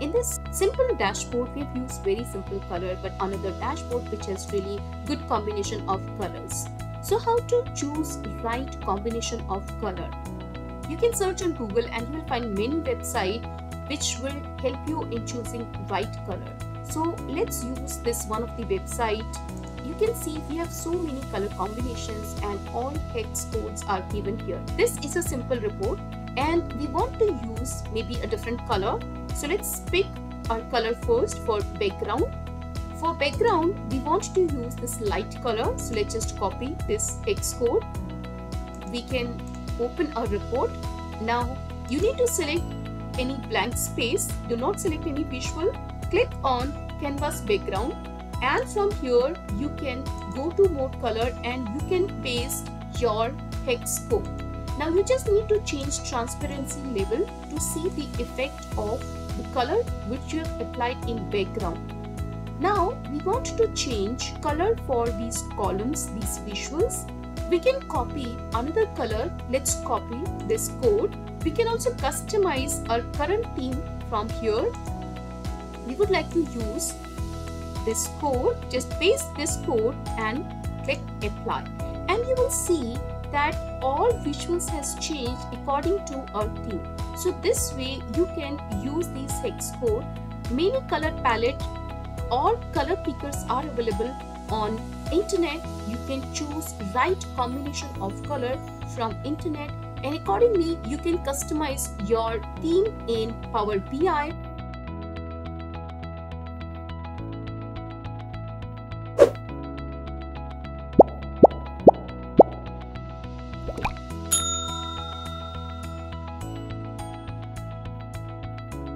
In this simple dashboard, we have used very simple color, but another dashboard which has really good combination of colors. So how to choose right combination of color? You can search on Google and you will find many websites which will help you in choosing right color. So let's use this one of the website. You can see we have so many color combinations and all hex codes are given here. This is a simple report and we want to use maybe a different color. So let's pick our color first for background. For background, we want to use this light color. So let's just copy this hex code. We can open our report. Now you need to select any blank space. Do not select any visual. Click on canvas background and from here you can go to mode color and you can paste your hex code. Now you just need to change transparency level to see the effect of the color which you have applied in background. Now we want to change color for these columns, these visuals. We can copy another color. Let's copy this code. We can also customize our current theme from here. We would like to use this code. Just paste this code and click apply. And you will see that all visuals has changed according to our theme. So this way you can use these hex code. Many color palette or color pickers are available on internet. You can choose right combination of color from internet and accordingly you can customize your theme in Power BI